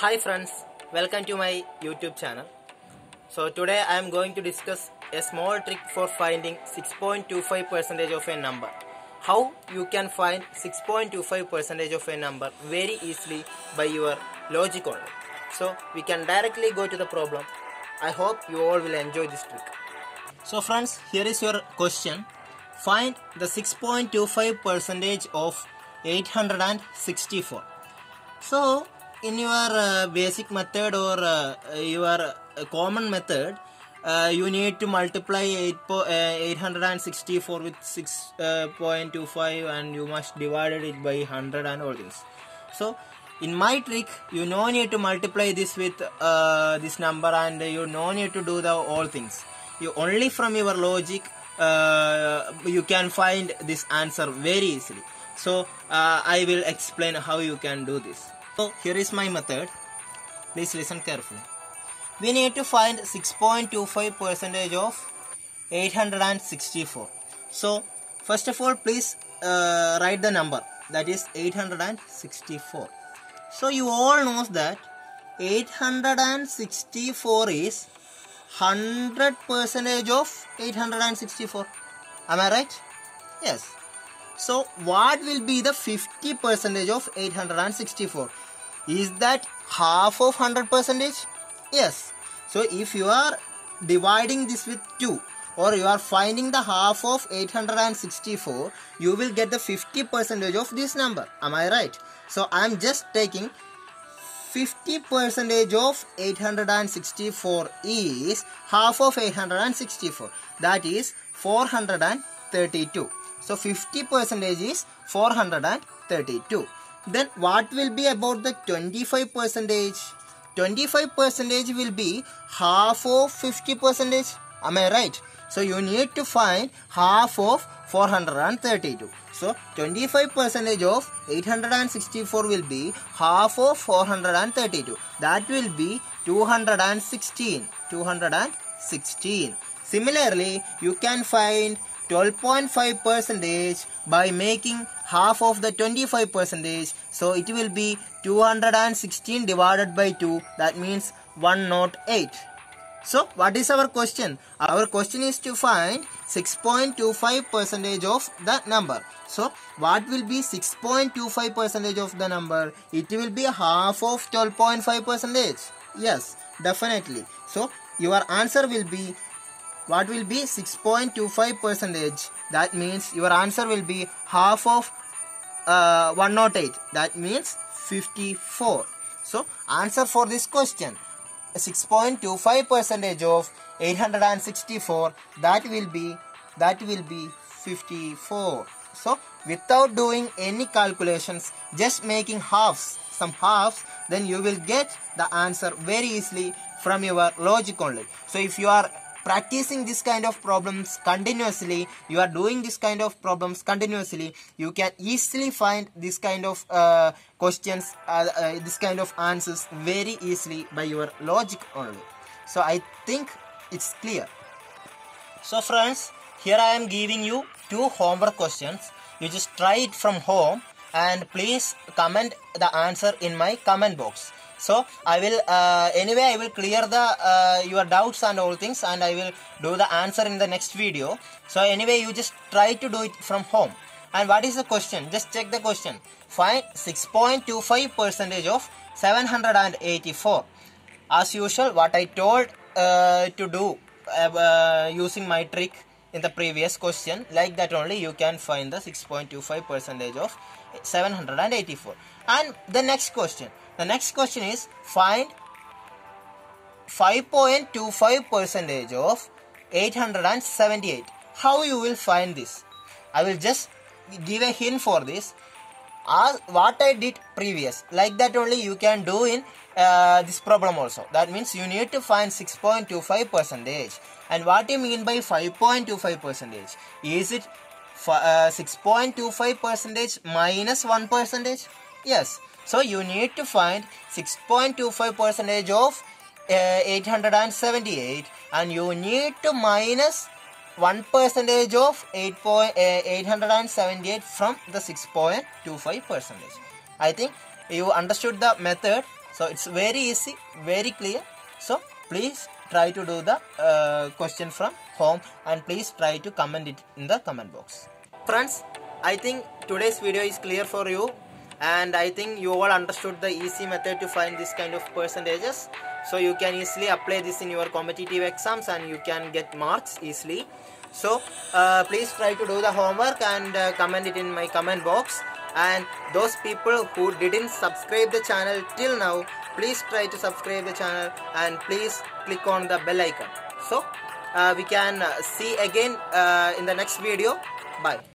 Hi friends, welcome to my YouTube channel. So today I am going to discuss a small trick for finding 6.25 percentage of a number. How you can find 6.25 percentage of a number very easily by your logic only. So we can directly go to the problem. I hope you all will enjoy this trick. So friends, here is your question. Find the 6.25 percentage of 864. So, in your uh, basic method or uh, your uh, common method, uh, you need to multiply 8 po- uh, 864 with 6.25 and you must divide it by 100 and all this. So, in my trick, you no need to multiply this with uh, this number and you no need to do the all things. You only from your logic uh, you can find this answer very easily. So uh, I will explain how you can do this. So here is my method. Please listen carefully. We need to find 6.25 percentage of 864. So first of all, please uh, write the number that is 864. So you all knows that 864 is 100 percentage of 864. Am I right? Yes. So what will be the 50 percentage of 864? Is that half of 100 percentage? Yes. So if you are dividing this with 2 or you are finding the half of 864, you will get the 50 percentage of this number. Am I right? So I am just taking 50 percentage of 864 is half of 864 that is 432 so 50 percentage is 432 then what will be about the 25 percentage? 25 percentage will be half of 50 percentage. Am i right? So you need to find half of 432 so 25 percentage of 864 will be half of 432 that will be 216 216 similarly you can find 12.5 percentage by making half of the 25 percentage. So it will be 216 divided by 2 that means 108 so what is our question? Our question is to find 6.25 percentage of that number. So what will be 6.25 percentage of the number? It will be half of 12.5 percentage. Yes definitely. So your answer will be what will be 6.25 percentage. That means your answer will be half of uh, 108 that means 54 so answer for this question. 6.25 percentage of 864 that will be that will be 54 so without doing any calculations just making halves some halves then you will get the answer very easily from your logic only. So if you are practicing this kind of problems continuously you are doing this kind of problems continuously you can easily find this kind of uh, questions uh, uh, this kind of answers very easily by your logic only. So i think it's clear. So friends here i am giving you two homework questions. You just try it from home and please comment the answer in my comment box. So i will uh, anyway i will clear the uh, your doubts and all things and i will do the answer in the next video. So anyway you just try to do it from home. And what is the question? Just check the question. Find 6.25 percentage of 784 as usual what i told uh, to do uh, using my trick in the previous question like that only you can find the 6.25 percentage of 784 and the next question. The next question is find 5.25 percentage of 878 how you will find this? I will just give a hint for this. As what i did previous like that only you can do in uh, this problem also. That means you need to find 6.25 percentage. And what you mean by 5.25 percentage? Is it 6.25 percentage minus 1 percentage? Yes. So you need to find 6.25 percentage of uh, 878 and you need to minus 1 percentage of 8 point, uh, 878 from the 6.25 percentage. I think you understood the method. So it's very easy very clear. So please try to do the uh, question from home and please try to comment it in the comment box. Friends i think today's video is clear for you and i think you all understood the easy method to find this kind of percentages. So you can easily apply this in your competitive exams and you can get marks easily. So uh, please try to do the homework and uh, comment it in my comment box and those people who didn't subscribe the channel till now please try to subscribe the channel and please click on the bell icon. So uh, we can uh, see again uh, in the next video. Bye